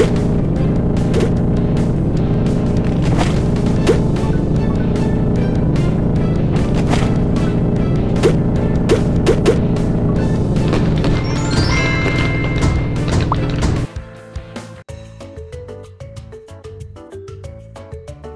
you